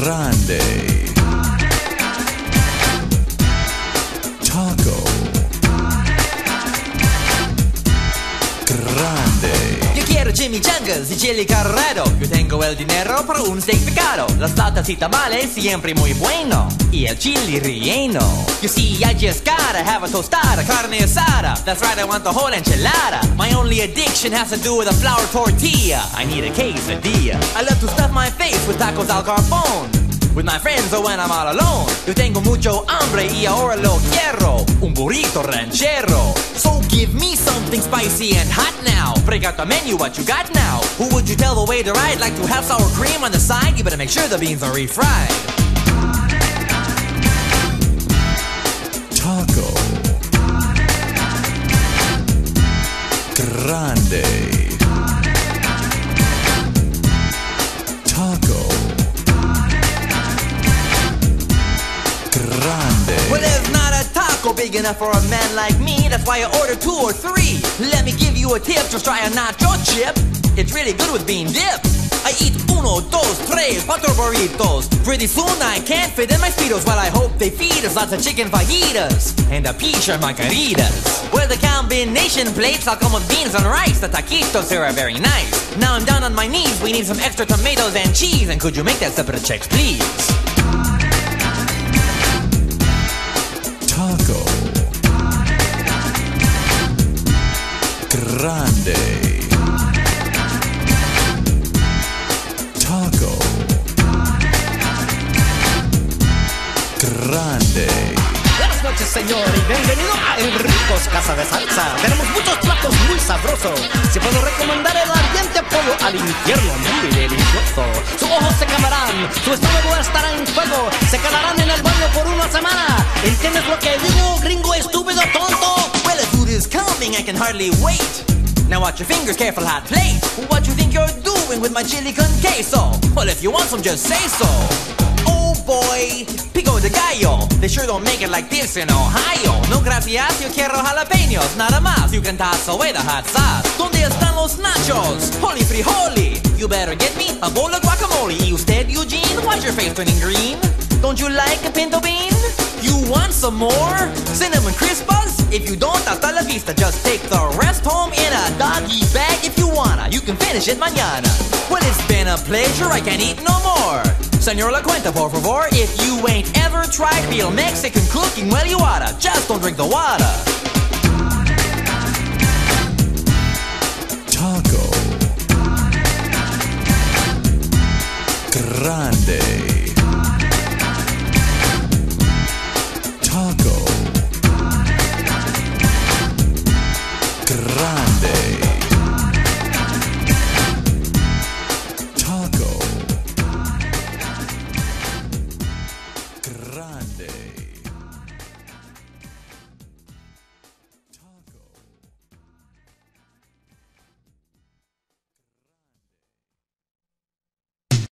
Grande. Quiero chimichangas y chili carrero. Yo tengo el dinero para un steak picado. Las latas y tamales siempre muy bueno. Y el chili relleno. You see, I just gotta have a tostada, carne asada. That's right, I want the whole enchilada. My only addiction has to do with a flour tortilla. I need a quesadilla. I love to stuff my face with tacos al carbón. With my friends or when I'm all alone. Yo tengo mucho hambre y ahora lo quiero. Un burrito ranchero. Give me something spicy and hot now. Break out the menu, what you got now? Who would you tell the waiter I'd like to have sour cream on the side? You better make sure the beans are refried. Taco. Grande. Taco. Grande. Well, taco big enough for a man like me. That's why I order two or three. Let me give you a tip. Just try a nacho chip. It's really good with bean dip. I eat uno, dos, tres, cuatro burritos. Pretty soon I can't fit in my speedos. While I hope they feed us lots of chicken fajitas and a or margaritas. Well, the combination plates all come with beans and rice. The taquitos here are very nice. Now I'm down on my knees. We need some extra tomatoes and cheese. And could you make that separate checks, please? Taco. Grande. Taco. Grande. Buenas noches, señor, y bienvenido a Enricos Casa de Salsa. Tenemos muchos platos muy sabrosos. Si puedo recomendar el ardiente pollo al infierno, muy delicioso. Sus ojos se quemarán, su estómago estará en fuego, se quedarán en el baño por una semana. ¿Entiendes lo que digo, gringo estúpido tonto? Well, the food is coming, I can hardly wait. Now watch your fingers, careful hot plate. What you think you're doing with my chili con queso? Well, if you want some, just say so. Boy, pico de gallo. They sure don't make it like this in Ohio. No gracias, yo quiero jalapenos, nada más. You can toss away the hot sauce. ¿Dónde están los nachos? Holy frijoli. You better get me a bowl of guacamole. You usted, Eugene, why's your face turning green? Don't you like a pinto bean? You want some more? Cinnamon crispas? If you don't, hasta la vista. Just take the rest home in a doggy bag if you wanna. You can finish it mañana. Well, it's been a pleasure. I can't eat no more. Senor La Cuenta, por favor. If you ain't ever tried real Mexican cooking, well, you oughta. Just don't drink the water. Taco. Grande. Taco. Grande.